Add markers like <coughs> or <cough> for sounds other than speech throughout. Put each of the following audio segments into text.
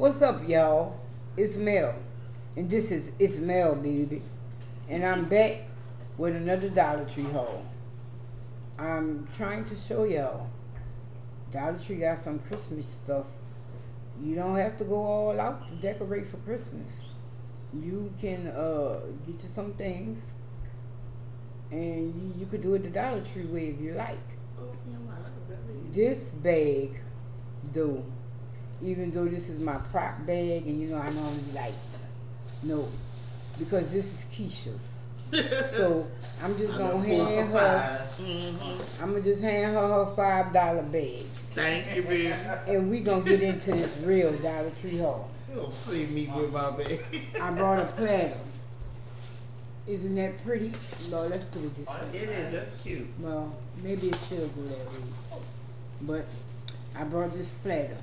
What's up, y'all? It's Mal, and this is It's Mal, baby. And I'm back with another Dollar Tree haul. I'm trying to show y'all Dollar Tree got some Christmas stuff. You don't have to go all out to decorate for Christmas. You can uh, get you some things, and you, you could do it the Dollar Tree way if you like. This bag, though, even though this is my prop bag, and you know I normally like, no, because this is Keisha's. <laughs> so I'm just gonna hand her. Mm-hmm. I'm gonna just hand her her five dollar bag, Thank you, baby. and we gonna get into this real Dollar Tree haul. Don't play me with my bag. I brought a platter. <laughs> Isn't that pretty? No, let's put it this It way. is, that's cute. Well, maybe it should go that way. But I brought this platter.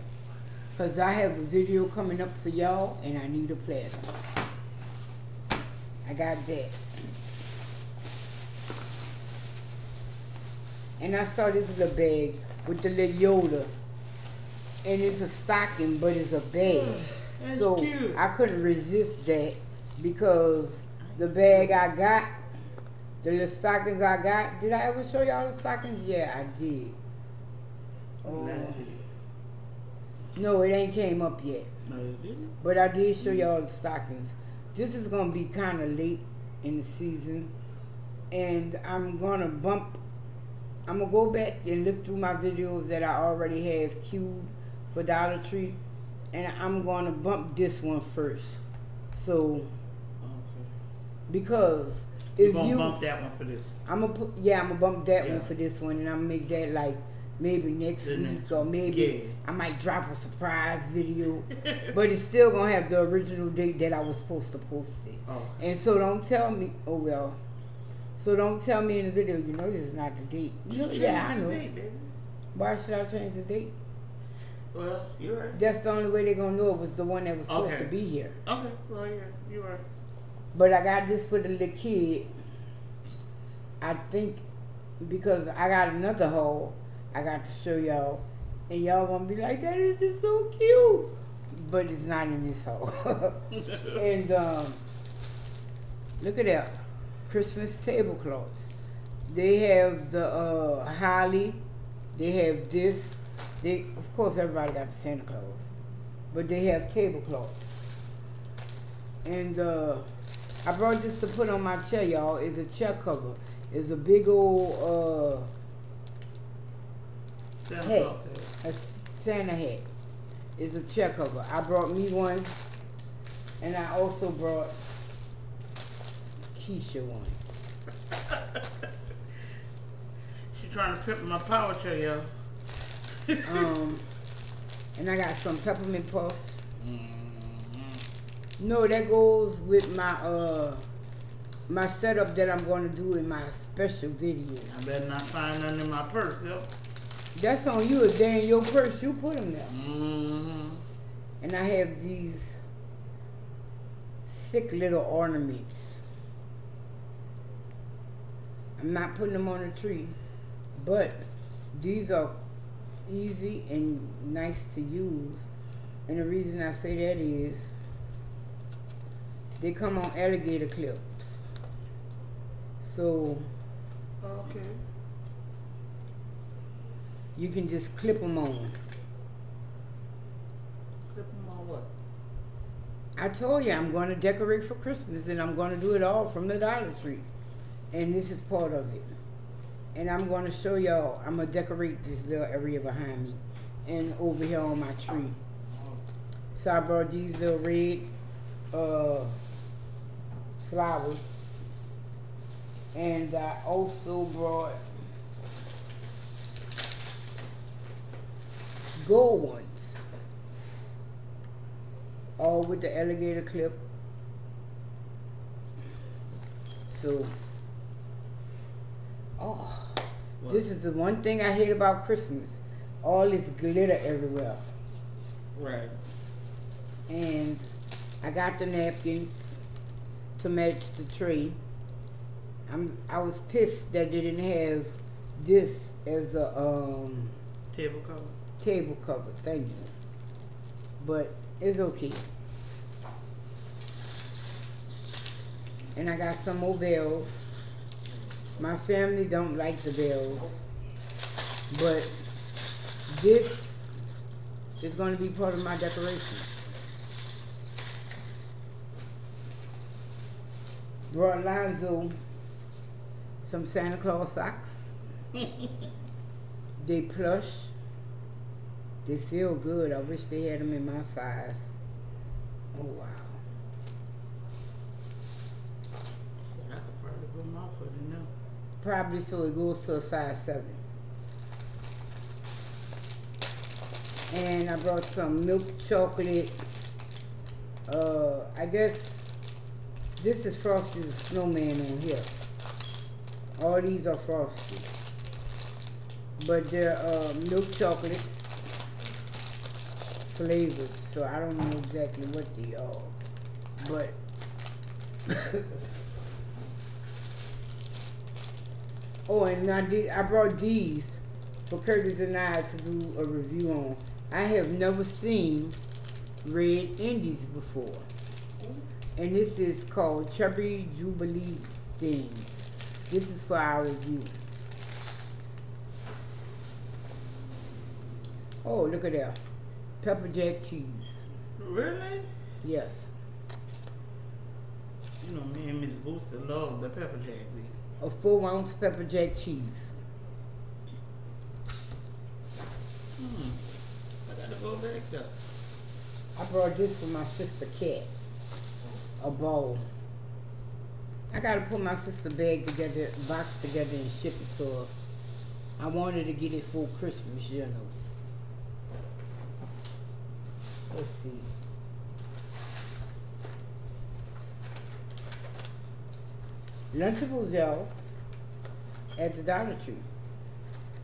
Because I have a video coming up for y'all and I need a platter. I got that. And I saw this little bag with the little Yoda. And it's a stocking, but it's a bag. That's so cute. I couldn't resist that because the bag I got, the little stockings I got. Did I ever show y'all the stockings? Yeah, I did. Oh, Nice. No, it ain't came up yet. No, you didn't? But I did show y'all the stockings. This is gonna be kind of late in the season, and I'm gonna bump. I'm gonna go back and look through my videos that I already have queued for Dollar Tree, and I'm gonna bump this one first. So Okay. because You if gonna you, bump that one for this? I'm gonna put yeah, I'm gonna bump that Yeah. one for this one, and I'm gonna make that like maybe next The week next or maybe yeah. I might drop a surprise video, <laughs> but it's still gonna have the original date that I was supposed to post it. Oh. And so don't tell me, oh well. So don't tell me in the video, you know this is not the date. You know, yeah, I know. Baby. Why should I change the date? Well, you're right. That's the only way they're gonna know it was the one that was supposed Okay. to be here. Okay, well, yeah, you're right. But I got this for the little kid. I think because I got another haul I got to show y'all. And y'all gonna be like, that is just so cute. But it's not in this hole. <laughs> and um, look at that. Christmas tablecloths. They have the uh, holly. They have this. They of course everybody got the Santa Claus. But they have tablecloths. And uh, I brought this to put on my chair, y'all. It's a chair cover. It's a big old uh, Hat, Claus Santa hat. is a chair cover. I brought me one, and I also brought Keisha one. hat. <laughs> She trying to pimp my power chair, y'all. Um, <laughs> and I got some peppermint puffs. Mm-hmm. No, that goes with my uh my setup that I'm going to do in my special video. I better not find none in my purse, yo. That's on you. If they in your purse, you put them there. Mm-hmm. And I have these sick little ornaments. I'm not putting them on a tree, but these are easy and nice to use. And the reason I say that is they come on alligator clips. So Okay. You can just clip them on. Clip them on what? I told you I'm going to decorate for Christmas and I'm going to do it all from the Dollar Tree. And this is part of it. And I'm going to show y'all, I'm going to decorate this little area behind me and over here on my tree. So I brought these little red uh, flowers. And I also brought gold ones. All with the alligator clip. So, oh, What? this is the one thing I hate about Christmas. All this glitter everywhere. Right. And I got the napkins to match the tree. I'm I was pissed that they didn't have this as a um Table cover. Table cover. Thank you. but it's okay. And I got some more bells. My family don't like the bells, but this is going to be part of my decoration. Brought Lonzo some Santa Claus socks. <laughs> they plush. They feel good. I wish they had them in my size. Oh wow. I could probably put my foot in there. Probably so it goes to a size seven. And I brought some milk chocolate. Uh, I guess this is Frosty the Snowman on here. All these are Frosty. But they're uh, milk chocolates flavored, so I don't know exactly what they are. But <coughs> Oh, and I did. I brought these for Curtis and I to do a review on. I have never seen red Indies before, and this is called Chubby Jubilee Things. This is for our review. Oh, look at that, pepper jack cheese. Really? Yes, You know, me and Miss Booster love the pepper jack. We a four ounce pepper jack cheese. Hmm. I gotta go back there. I brought this for my sister Cat. A bowl. I gotta put my sister bag together, box together, and ship it to her. I wanted to get it for Christmas, you know. Let's see. Lunchables, y'all, at the Dollar Tree.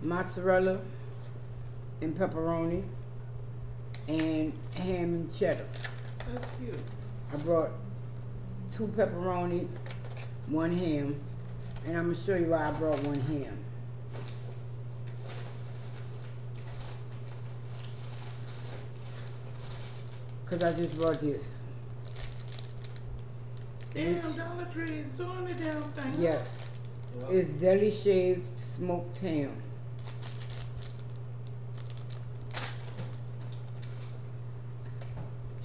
Mozzarella and pepperoni and ham and cheddar. That's cute. I brought two pepperoni, one ham, and I'm gonna show you why I brought one ham. Cause I just brought this. Damn, Which- Dollar Tree is doing the damn thing. Yes, it's deli shaved smoked ham.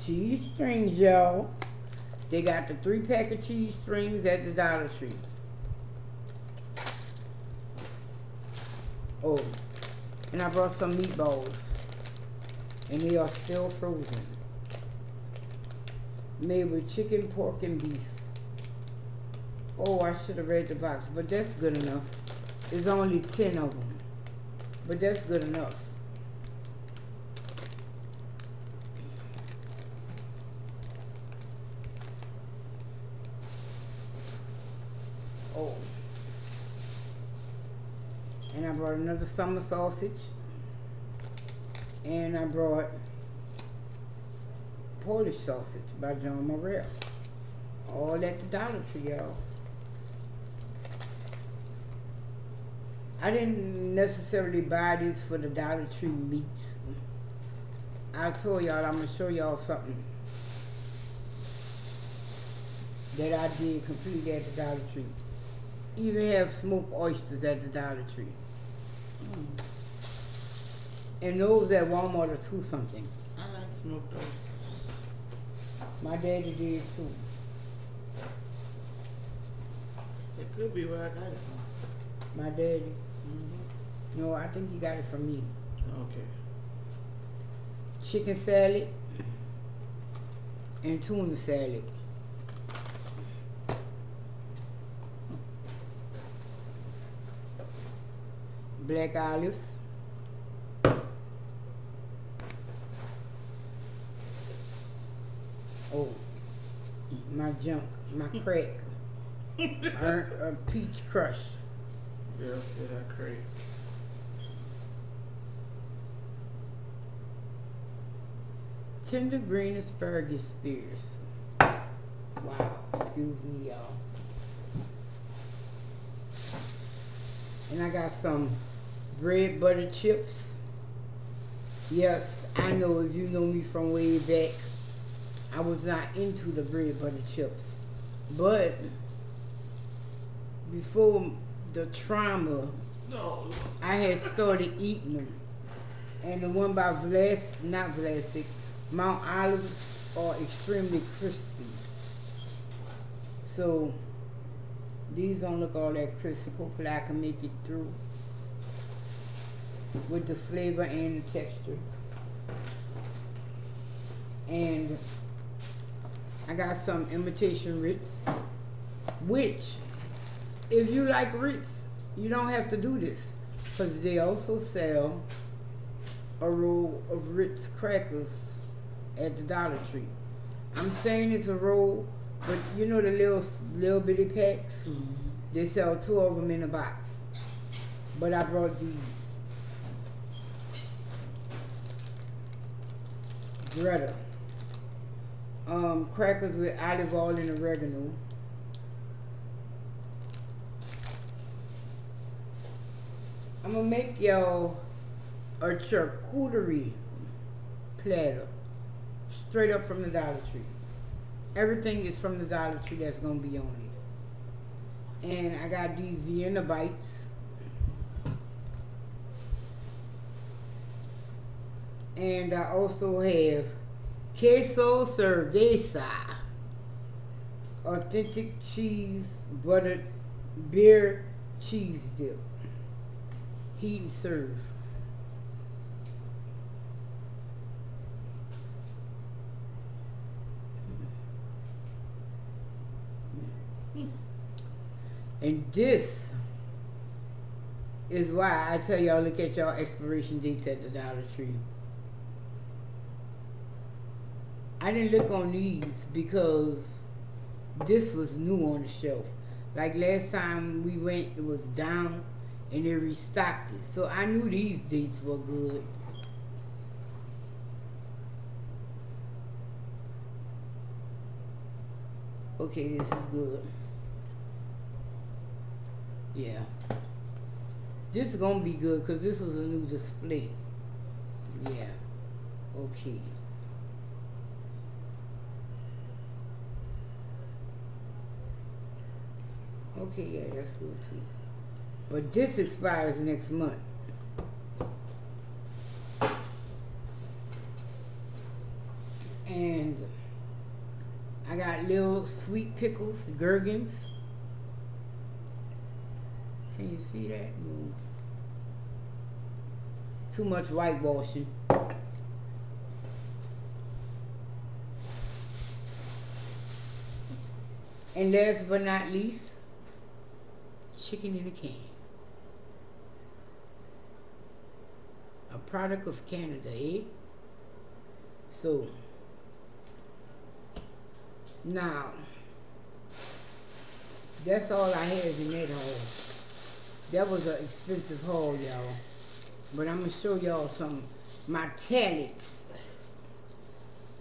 Cheese strings, y'all. They got the three pack of cheese strings at the Dollar Tree. Oh, and I brought some meatballs. And they are still frozen. Made with chicken, pork, and beef. Oh, I should have read the box, but that's good enough. There's only 10 of them. But that's good enough. Oh. And I brought another summer sausage. And I brought Polish sausage by John Morrell. All at the Dollar Tree, y'all. I didn't necessarily buy this for the Dollar Tree meats. I told y'all I'm gonna show y'all something that I did completely at the Dollar Tree. Even have smoked oysters at the Dollar Tree. Mm. And those at Walmart are two something. I like smoked oysters. My daddy did too. It could be where I got it from. My daddy. hmm No, I think he got it from me. Okay. Chicken salad and tuna salad. Black olives. Oh, my junk, my crack. <laughs> Burnt a peach crush. Yeah, yeah, that great. Tender green asparagus spears. Wow, excuse me, y'all. And I got some bread butter chips. Yes, I know if you know me from way back, I was not into the bread butter chips. But before the trauma, No. I had started eating them. And the one by Vlas, not Vlasic, Mount Olives are extremely crispy. So these don't look all that crispy. Hopefully I can make it through with the flavor and the texture. And I got some imitation Ritz, which, if you like Ritz, you don't have to do this because they also sell a roll of Ritz crackers at the Dollar Tree. I'm saying it's a roll, but you know the little little bitty packs. Mm-hmm. They sell two of them in a box. But I brought these. Greta. Um, crackers with olive oil and oregano. I'm gonna make y'all a charcuterie platter straight up from the Dollar Tree. Everything is from the Dollar Tree that's gonna be on it. And I got these Vienna bites. And I also have queso cerveza, authentic cheese buttered beer cheese dip. Heat and serve. And this is why I tell y'all look at y'all expiration dates at the Dollar Tree. I didn't look on these because this was new on the shelf. Like last time we went, it was down and they restocked it. So I knew these dates were good. Okay, this is good. Yeah. This is gonna be good because this was a new display. Yeah. Okay. Okay, yeah, that's good too. But this expires next month. And I got little sweet pickles, gherkins. Can you see that? No. Too much whitewashing. And last but not least, chicken in a can. A product of Canada, eh? So, now, that's all I have in that haul. That was an expensive haul, y'all. But I'm going to show y'all some my talents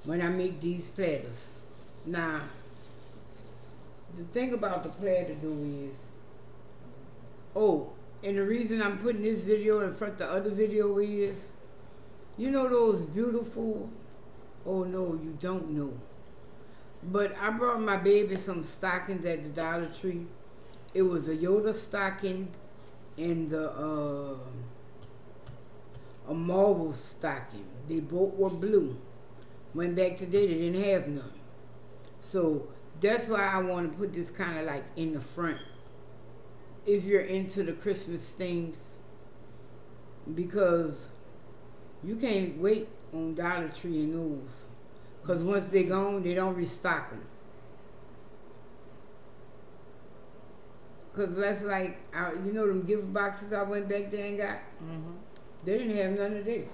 when I make these platters. Now, the thing about the platter though is, oh, and the reason I'm putting this video in front of the other video is, you know those beautiful, oh no, you don't know. But I brought my baby some stockings at the Dollar Tree. It was a Yoda stocking and the uh, a Marvel stocking. They both were blue. Went back today, they didn't have none. So that's why I want to put this kind of like in the front. If you're into the Christmas things, because you can't wait on Dollar Tree and those. Because once they're gone, they don't restock them. Because that's like, I, you know them gift boxes I went back there and got? Mm-hmm. They didn't have none of that.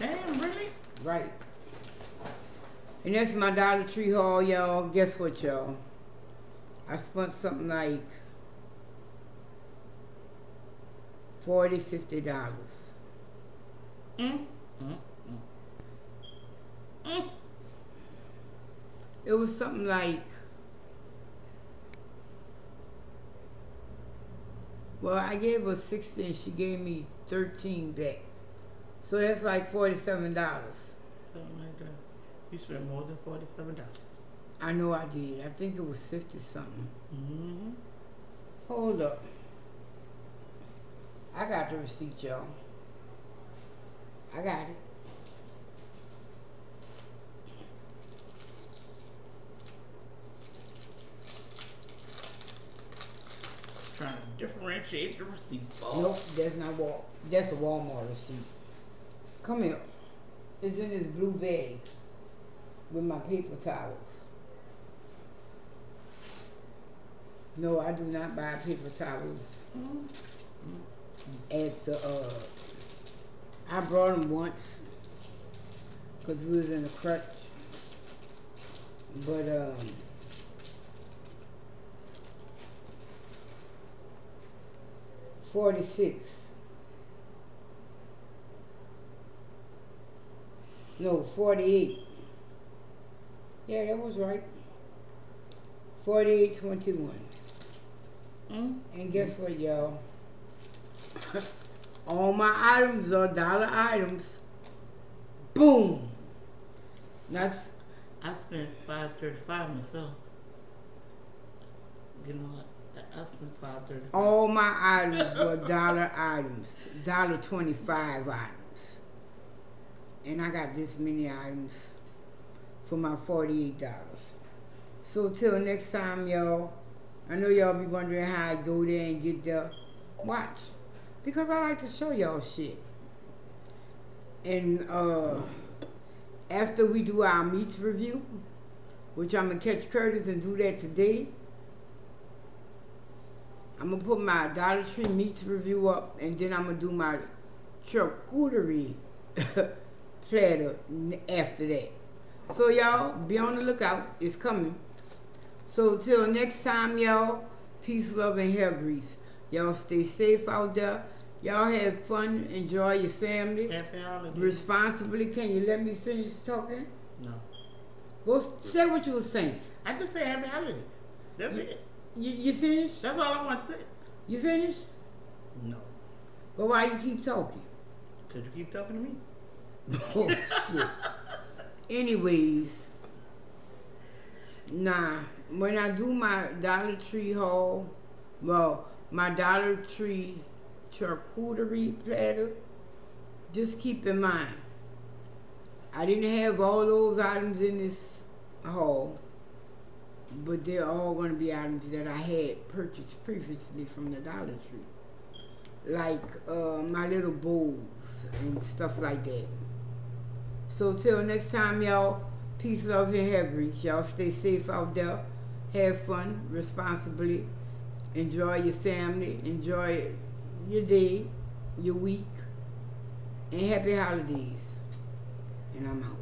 Damn, really? Right. And that's my Dollar Tree haul, y'all. Guess what, y'all? I spent something like 40 50 dollars. Mm. Mm. Mm. It was something like well, I gave her 60 and she gave me 13 back. So that's like forty-seven dollars. Something like that. You spent more than forty-seven dollars. I know I did. I think it was fifty something. Mm-hmm. Hold up. I got the receipt, y'all. I got it. Trying to differentiate the receipt. Nope, that's not Wal. That's a Walmart receipt. Come here. It's in this blue bag with my paper towels. No, I do not buy paper towels hmm? At the. Uh, I brought him once because we was in a crutch, but um. Forty-six. No, forty-eight. Yeah, that was right. Forty-eight twenty-one. Mm? And guess what, y'all? <laughs> All my items are dollar items. Boom. That's I spent five thirty-five myself. You know? I- spent five thirty-five. all my items were dollar items, dollar twenty-five items, and I got this many items for my forty-eight dollars. So till next time, y'all. I know y'all be wondering how I go there and get the watch because I like to show y'all shit. And uh, after we do our meats review, which I'm gonna catch Curtis and do that today. I'm gonna put my Dollar Tree meats review up, and then I'm gonna do my charcuterie <laughs> platter after that. So y'all be on the lookout. It's coming. So till next time, y'all. Peace, love, and hair grease. Y'all stay safe out there. Y'all have fun. Enjoy your family Happy holidays. responsibly. Can you let me finish talking? no. Go say what you were saying. I just say happy holidays. That's You- it. You, you finished? That's all I want to say. You finished? No. But why you keep talking? Could you keep talking to me? <laughs> Oh shit. Anyways, nah. When I do my Dollar Tree haul, well, my Dollar Tree charcuterie platter, just keep in mind, I didn't have all those items in this haul, but they're all going to be items that I had purchased previously from the Dollar Tree, like uh, my little bowls and stuff like that. So till next time, y'all, peace, love, and hair grease. Y'all stay safe out there. Have fun responsibly. Enjoy your family. Enjoy your day, your week. And happy holidays. And I'm out.